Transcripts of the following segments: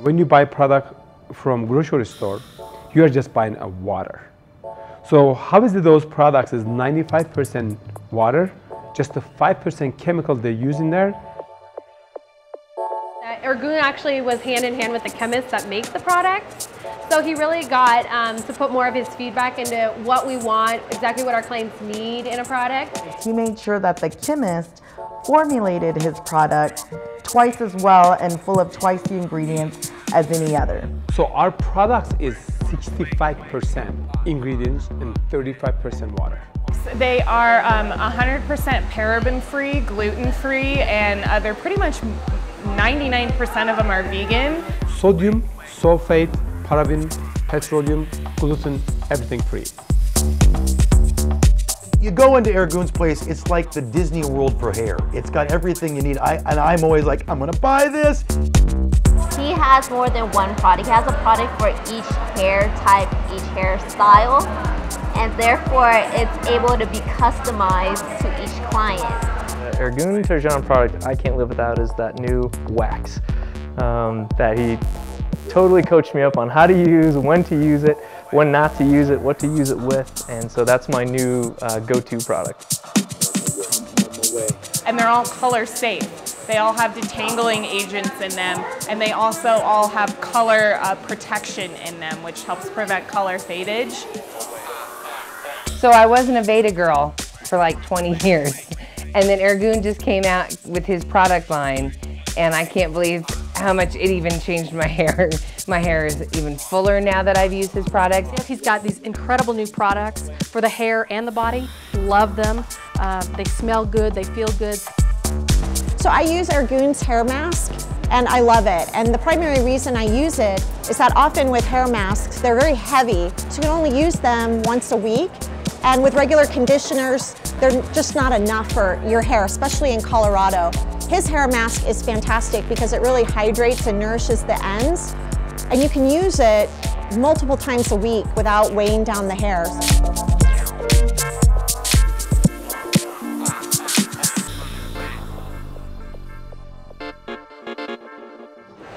When you buy product from grocery store, you are just buying a water. So how is it those products is 95% water, just the 5% chemical they use in there? Ergun actually was hand in hand with the chemist that makes the product. So he really got um, to put more of his feedback into what we want, exactly what our clients need in a product. He made sure that the chemist formulated his product twice as well and full of twice the ingredients as any other. So our product is 65% ingredients and 35% water. They are 100% um, paraben-free, gluten-free, and uh, they're pretty much 99% of them are vegan. Sodium, sulfate, paraben, petroleum, gluten, everything free. You go into Ergun's place, it's like the Disney World for hair. It's got everything you need. I, and I'm always like, I'm gonna buy this. He has more than one product. He has a product for each hair type, each hairstyle, and therefore it's able to be customized to each client. The Ergun Tercan product I can't live without is that new wax um, that he totally coached me up on how to use, when to use it, when not to use it, what to use it with, and so that's my new uh, go-to product. And they're all color safe. They all have detangling agents in them, and they also all have color uh, protection in them, which helps prevent color fadage. So I wasn't a Veda girl for like 20 years. And then Ergun just came out with his product line, and I can't believe how much it even changed my hair. My hair is even fuller now that I've used his products. He's got these incredible new products for the hair and the body. Love them. Uh, they smell good, they feel good. So I use Ergun's hair mask and I love it. And the primary reason I use it is that often with hair masks, they're very heavy, so you can only use them once a week. And with regular conditioners, they're just not enough for your hair, especially in Colorado. His hair mask is fantastic because it really hydrates and nourishes the ends. And you can use it multiple times a week without weighing down the hairs.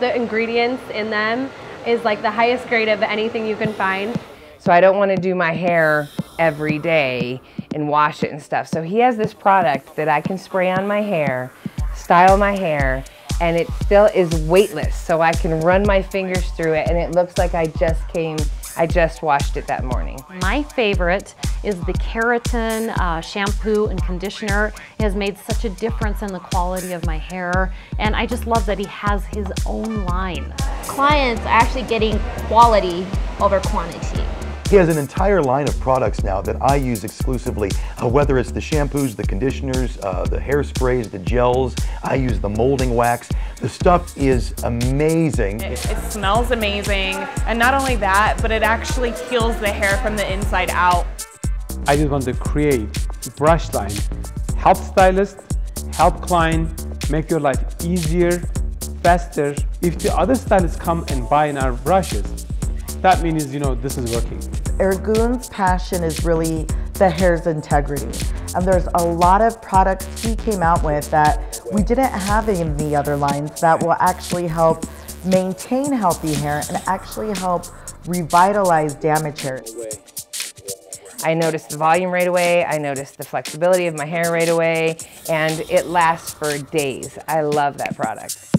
The ingredients in them is like the highest grade of anything you can find. So I don't want to do my hair every day and wash it and stuff. So he has this product that I can spray on my hair, style my hair, and it still is weightless. So I can run my fingers through it and it looks like I just came I just washed it that morning. My favorite is the keratin uh, shampoo and conditioner. It has made such a difference in the quality of my hair and I just love that he has his own line. Clients are actually getting quality over quantity. He has an entire line of products now that I use exclusively, uh, whether it's the shampoos, the conditioners, uh, the hairsprays, the gels. I use the molding wax. The stuff is amazing. It, it smells amazing. And not only that, but it actually heals the hair from the inside out. I just want to create brush line, help stylist, help client, make your life easier, faster. If the other stylists come and buy in our brushes, that means, you know, this is working. Ergun's passion is really the hair's integrity. And there's a lot of products he came out with that we didn't have in the other lines that will actually help maintain healthy hair and actually help revitalize damaged hair. I noticed the volume right away, I noticed the flexibility of my hair right away, and it lasts for days. I love that product.